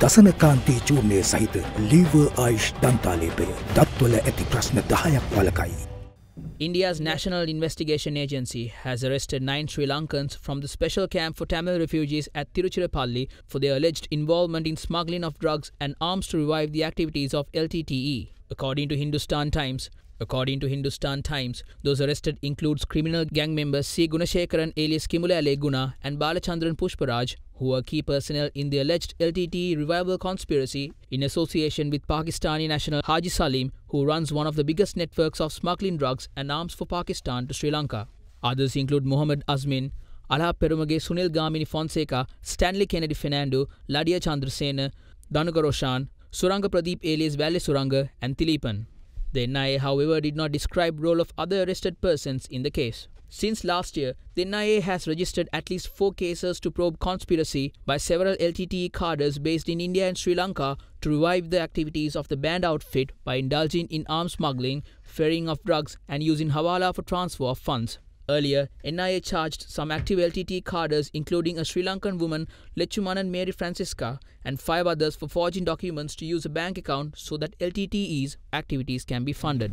දසන කාන්තී චූර්ණය සහිත ලීව ආයිෂ් දන්තාලේපය දත්වල ඇති ප්‍රශ්න දහයක් වලකයි. India's National Investigation Agency has arrested nine Sri Lankans from the special camp for Tamil refugees at Tiruchirappalli for their alleged involvement in smuggling of drugs and arms to revive the activities of LTTE. According to Hindustan Times, According to Hindustan Times, those arrested includes criminal gang members C. Gunashekaran alias Kimbulaele Guna and Balachandran Pushparaj, who were key personnel in the alleged LTT revival conspiracy in association with Pakistani national Haji Salim, who runs one of the biggest networks of smuggling drugs and arms for Pakistan to Sri Lanka. Others include Mohammed Azmin, Alha Perumage Sunil Gamini Fonseca, Stanley Kennedy Fernando, Ladia Chandrasena, Danuga Roshan, Suranga Pradeep alias Wele Suranga, and Tilipan. The NIA, however, did not describe role of other arrested persons in the case. Since last year, the NIA has registered at least four cases to probe conspiracy by several LTTE cadres based in India and Sri Lanka to revive the activities of the banned outfit by indulging in arms smuggling, ferrying of drugs, and using hawala for transfer of funds. Earlier, NIA charged some active LTT cadres, including a Sri Lankan woman, Lechumanan Mary Francisca, and five others for forging documents to use a bank account so that LTTE's activities can be funded.